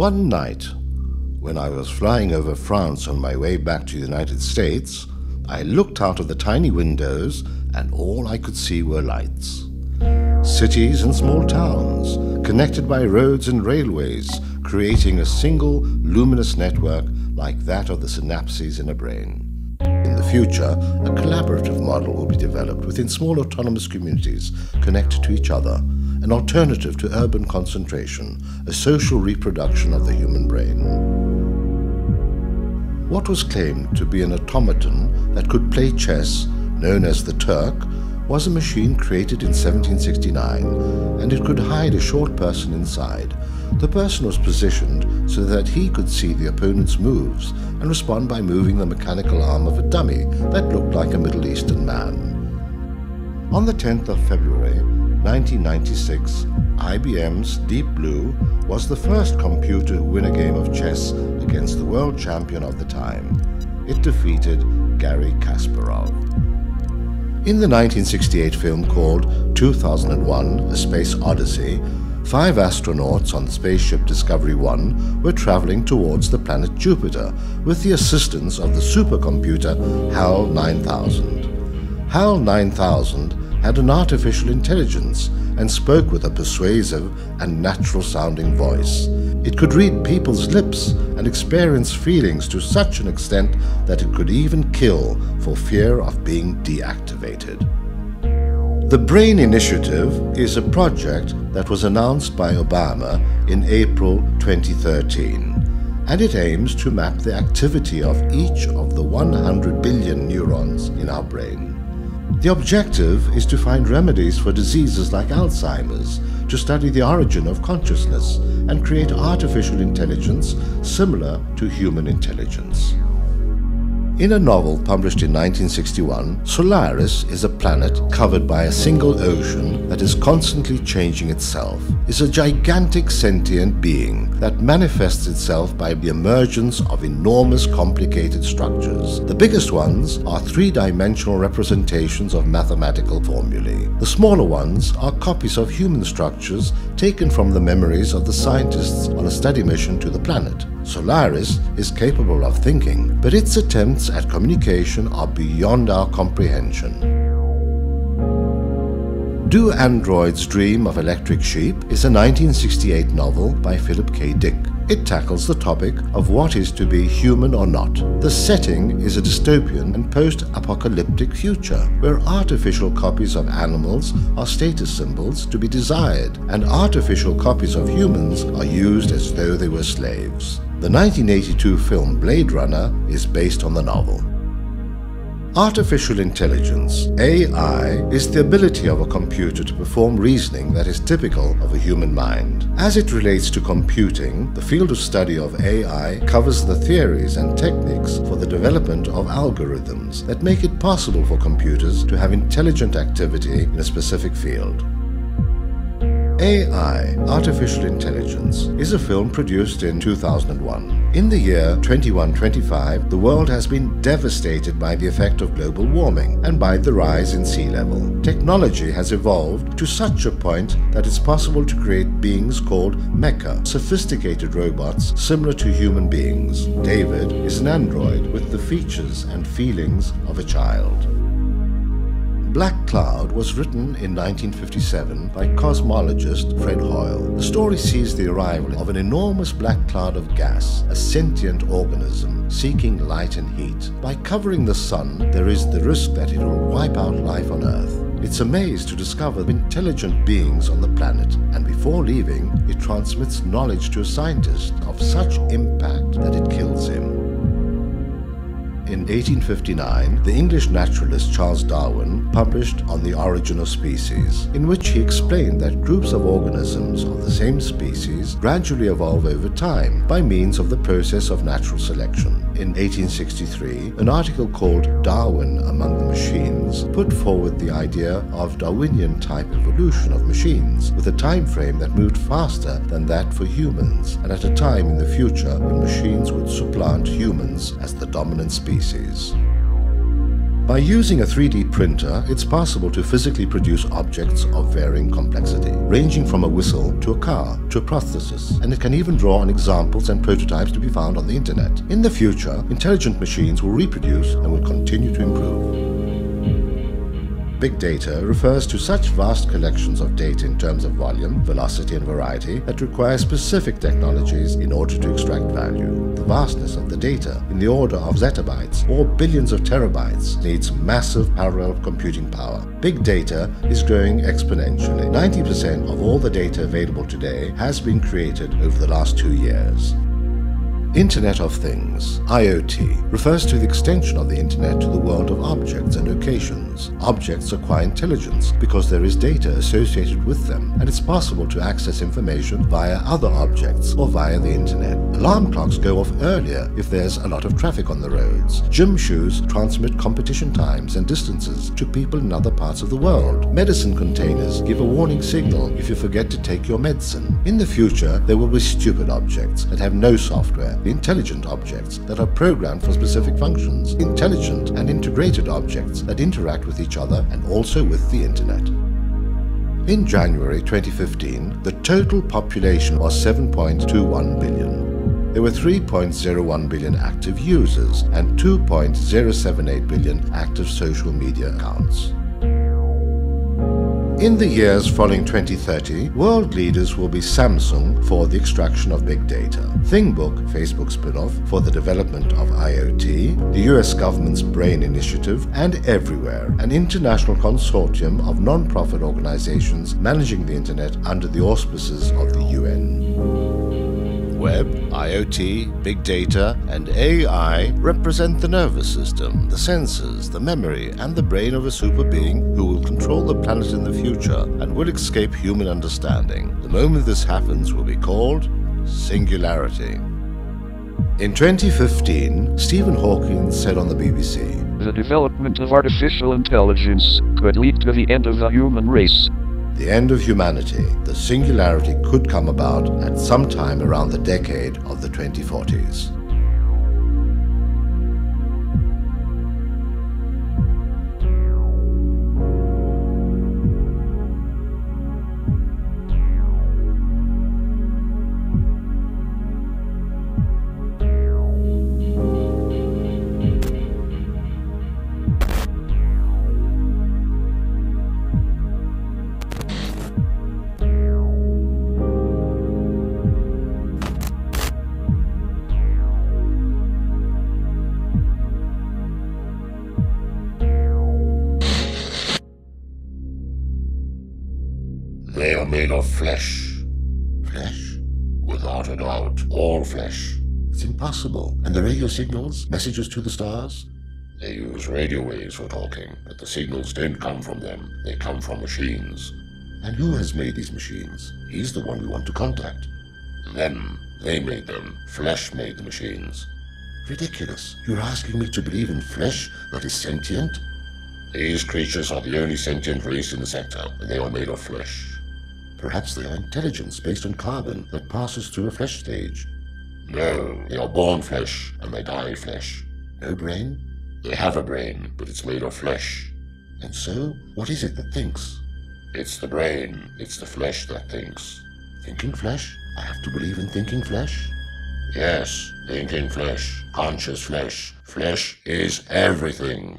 One night, when I was flying over France on my way back to the United States, I looked out of the tiny windows and all I could see were lights. Cities and small towns, connected by roads and railways, creating a single luminous network like that of the synapses in a brain. In the future, a collaborative model will be developed within small autonomous communities connected to each other, an alternative to urban concentration, a social reproduction of the human brain. What was claimed to be an automaton that could play chess, known as the Turk, was a machine created in 1769, and it could hide a short person inside. The person was positioned so that he could see the opponent's moves and respond by moving the mechanical arm of a dummy that looked like a Middle Eastern man. On the 10th of February, 1996, IBM's Deep Blue was the first computer to win a game of chess against the world champion of the time. It defeated Gary Kasparov. In the 1968 film called 2001 A Space Odyssey, five astronauts on the spaceship Discovery 1 were traveling towards the planet Jupiter with the assistance of the supercomputer HAL 9000. HAL 9000 had an artificial intelligence and spoke with a persuasive and natural sounding voice. It could read people's lips and experience feelings to such an extent that it could even kill for fear of being deactivated. The BRAIN Initiative is a project that was announced by Obama in April 2013, and it aims to map the activity of each of the 100 billion neurons in our brain. The objective is to find remedies for diseases like Alzheimer's, to study the origin of consciousness, and create artificial intelligence similar to human intelligence. In a novel published in 1961, Solaris is a planet covered by a single ocean that is constantly changing itself. It's a gigantic sentient being that manifests itself by the emergence of enormous complicated structures. The biggest ones are three-dimensional representations of mathematical formulae. The smaller ones are copies of human structures taken from the memories of the scientists on a study mission to the planet. Solaris is capable of thinking, but its attempts at communication are beyond our comprehension. Do Androids Dream of Electric Sheep is a 1968 novel by Philip K. Dick. It tackles the topic of what is to be human or not. The setting is a dystopian and post-apocalyptic future where artificial copies of animals are status symbols to be desired and artificial copies of humans are used as though they were slaves. The 1982 film Blade Runner is based on the novel. Artificial intelligence, AI, is the ability of a computer to perform reasoning that is typical of a human mind. As it relates to computing, the field of study of AI covers the theories and techniques for the development of algorithms that make it possible for computers to have intelligent activity in a specific field. AI, Artificial Intelligence, is a film produced in 2001. In the year 2125, the world has been devastated by the effect of global warming and by the rise in sea level. Technology has evolved to such a point that it's possible to create beings called mecha, sophisticated robots similar to human beings. David is an android with the features and feelings of a child. Black Cloud was written in 1957 by cosmologist Fred Hoyle. The story sees the arrival of an enormous black cloud of gas, a sentient organism seeking light and heat. By covering the sun, there is the risk that it will wipe out life on Earth. It's amazed to discover intelligent beings on the planet, and before leaving, it transmits knowledge to a scientist of such impact that it kills him. In 1859, the English naturalist Charles Darwin published On the Origin of Species, in which he explained that groups of organisms of the same species gradually evolve over time by means of the process of natural selection. In 1863, an article called Darwin Among the Machines put forward the idea of Darwinian type evolution of machines, with a time frame that moved faster than that for humans, and at a time in the future when machines would supplant humans as the dominant species. By using a 3D printer, it's possible to physically produce objects of varying complexity, ranging from a whistle to a car to a prosthesis, and it can even draw on examples and prototypes to be found on the internet. In the future, intelligent machines will reproduce and will continue to improve. Big data refers to such vast collections of data in terms of volume, velocity and variety that require specific technologies in order to extract value. The vastness of the data, in the order of zettabytes or billions of terabytes, needs massive parallel computing power. Big data is growing exponentially. 90% of all the data available today has been created over the last two years. Internet of Things, IoT, refers to the extension of the Internet to the world of objects and locations. Objects acquire intelligence because there is data associated with them, and it's possible to access information via other objects or via the Internet. Alarm clocks go off earlier if there's a lot of traffic on the roads. Gym shoes transmit competition times and distances to people in other parts of the world. Medicine containers give a warning signal if you forget to take your medicine. In the future, there will be stupid objects that have no software intelligent objects that are programmed for specific functions, intelligent and integrated objects that interact with each other and also with the Internet. In January 2015, the total population was 7.21 billion. There were 3.01 billion active users and 2.078 billion active social media accounts. In the years following 2030, world leaders will be Samsung for the extraction of big data, ThingBook, Facebook spin-off, for the development of IoT, the US government's BRAIN initiative, and Everywhere, an international consortium of non-profit organizations managing the internet under the auspices of the UN. Web, IoT, big data, and AI represent the nervous system, the senses, the memory, and the brain of a super being who will control the planet in the future and will escape human understanding. The moment this happens will be called singularity. In 2015, Stephen Hawking said on the BBC, The development of artificial intelligence could lead to the end of the human race the end of humanity, the singularity could come about at some time around the decade of the 2040s. Made of flesh. Flesh? Without a doubt, all flesh. It's impossible. And the radio signals? Messages to the stars? They use radio waves for talking, but the signals don't come from them. They come from machines. And who has made these machines? He's the one we want to contact. Them. They made them. Flesh made the machines. Ridiculous. You're asking me to believe in flesh that is sentient? These creatures are the only sentient race in the sector, and they are made of flesh. Perhaps they are intelligence based on carbon that passes through a flesh stage. No, they are born flesh, and they die flesh. No brain? They have a brain, but it's made of flesh. And so, what is it that thinks? It's the brain. It's the flesh that thinks. Thinking flesh? I have to believe in thinking flesh? Yes, thinking flesh, conscious flesh. Flesh is everything.